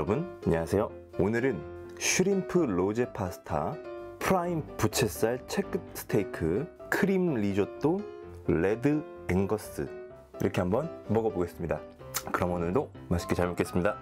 여러분 안녕하세요. 오늘은 shrimp 로제 파스타 prime 부채살 채끝 스테이크 크림 리조또 레드 앵거스 이렇게 한번 먹어보겠습니다. 그럼 오늘도 맛있게 잘 먹겠습니다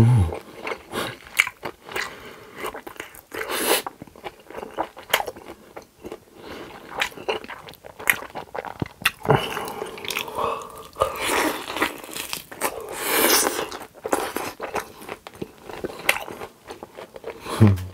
음. 음.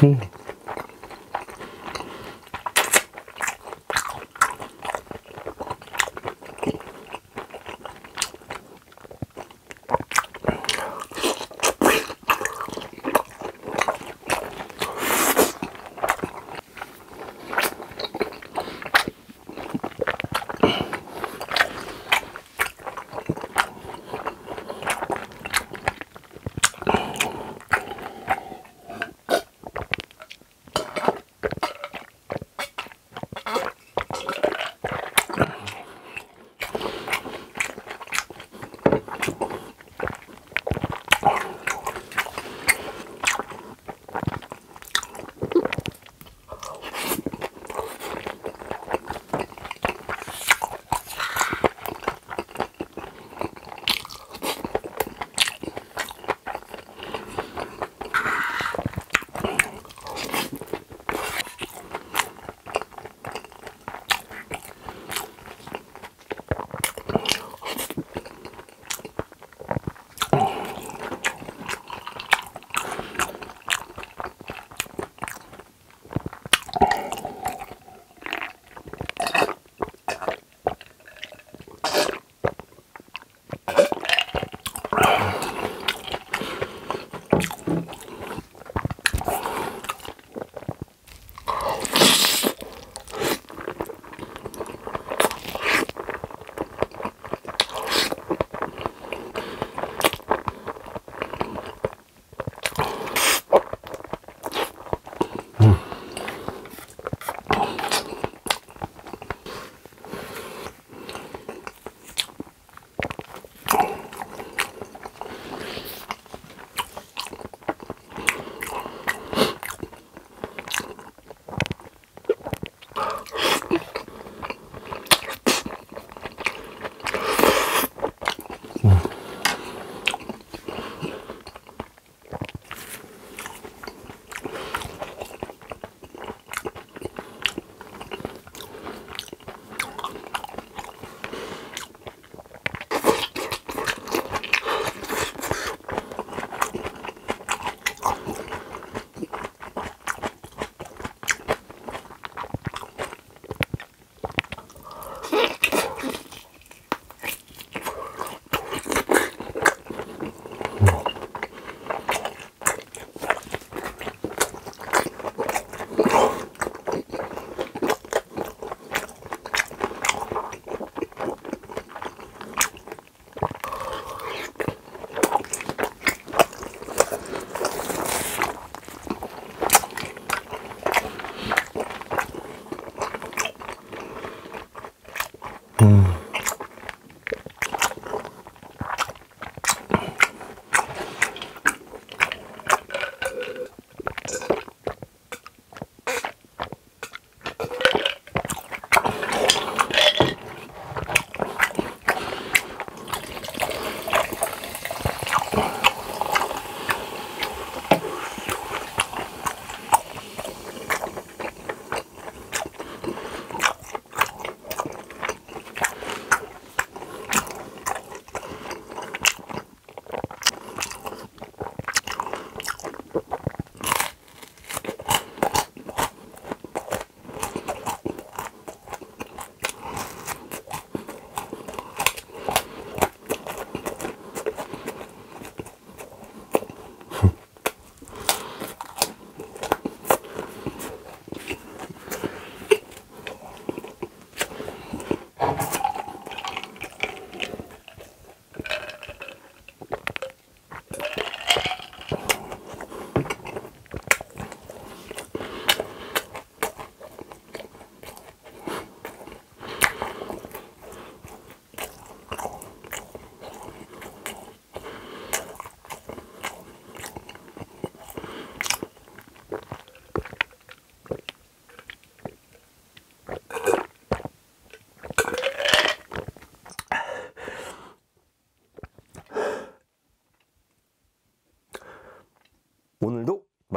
Mmh.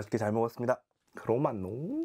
맛있게 잘 먹었습니다. 그럼 안녕.